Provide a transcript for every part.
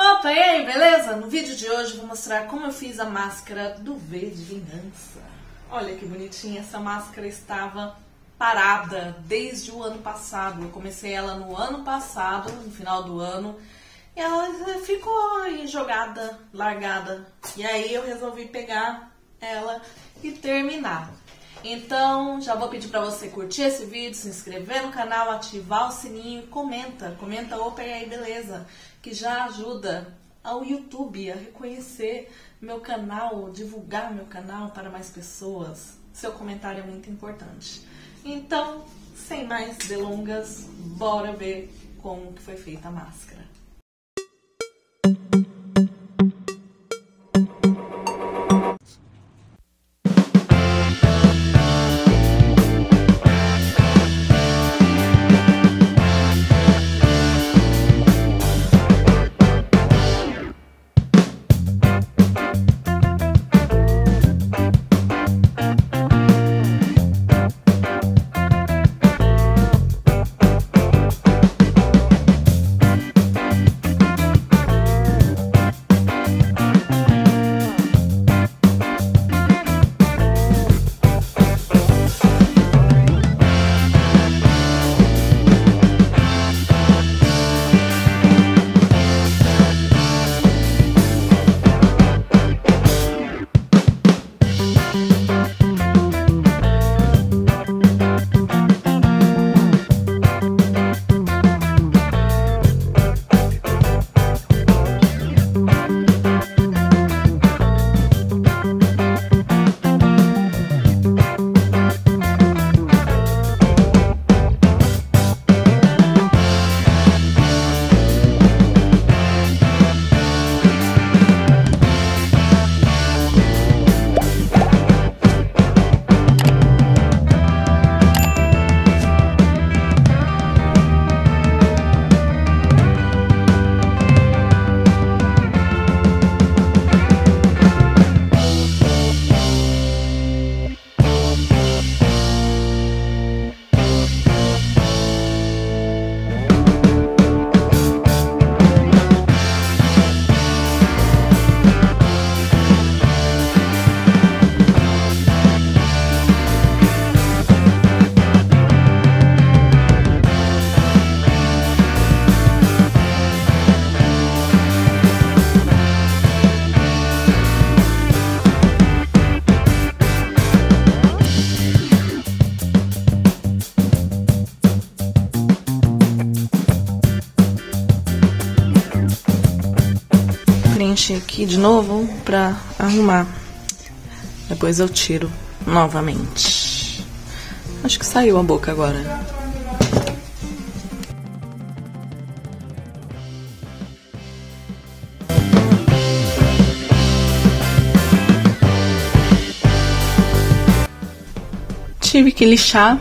Opa, e aí, beleza? No vídeo de hoje vou mostrar como eu fiz a máscara do V de Vingança. Olha que bonitinha, essa máscara estava parada desde o ano passado. Eu comecei ela no ano passado, no final do ano, e ela ficou aí jogada, largada. E aí eu resolvi pegar ela e terminar. Então, já vou pedir para você curtir esse vídeo, se inscrever no canal, ativar o sininho comenta. Comenta opa e aí, beleza? Que já ajuda ao YouTube a reconhecer meu canal, divulgar meu canal para mais pessoas. Seu comentário é muito importante. Então, sem mais delongas, bora ver como que foi feita a máscara. Preencher aqui de novo pra arrumar. Depois eu tiro novamente. Acho que saiu a boca agora. Tive que lixar.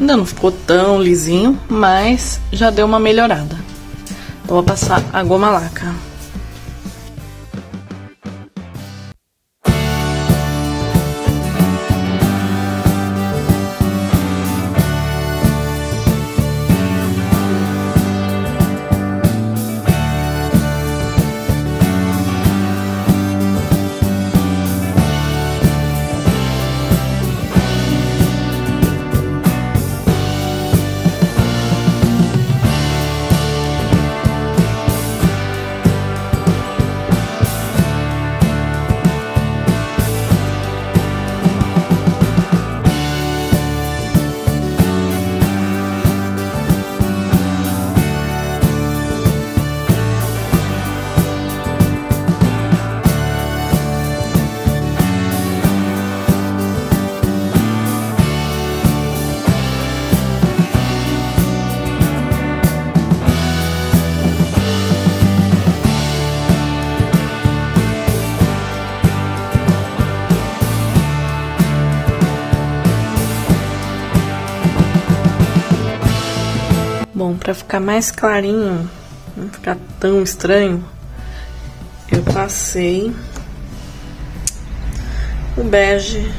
Ainda não ficou tão lisinho, mas já deu uma melhorada. Vou passar a goma laca. Bom, para ficar mais clarinho, não ficar tão estranho, eu passei o bege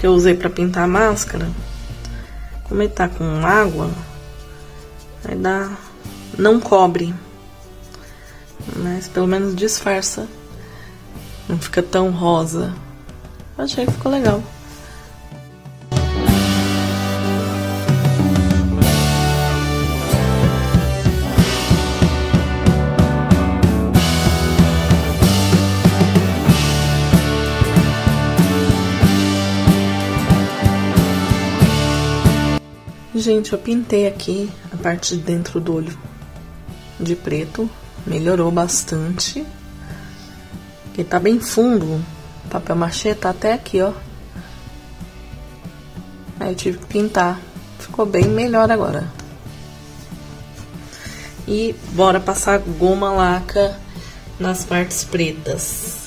que eu usei para pintar a máscara. Como ele tá com água, vai dar não cobre. Mas pelo menos disfarça. Não fica tão rosa. Achei que ficou legal. Gente, eu pintei aqui a parte de dentro do olho de preto. Melhorou bastante. Porque tá bem fundo. O papel machê tá até aqui, ó. Aí eu tive que pintar. Ficou bem melhor agora. E bora passar goma laca nas partes pretas.